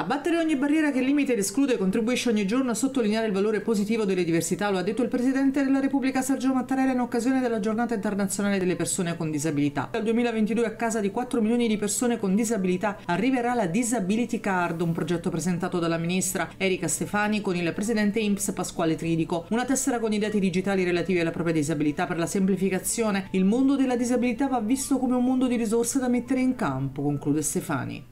Abbattere ogni barriera che limita ed esclude contribuisce ogni giorno a sottolineare il valore positivo delle diversità, lo ha detto il Presidente della Repubblica Sergio Mattarella in occasione della Giornata internazionale delle persone con disabilità. Dal 2022 a casa di 4 milioni di persone con disabilità arriverà la Disability Card, un progetto presentato dalla ministra Erika Stefani con il Presidente IMPS Pasquale Tridico. Una tessera con i dati digitali relativi alla propria disabilità per la semplificazione. Il mondo della disabilità va visto come un mondo di risorse da mettere in campo, conclude Stefani.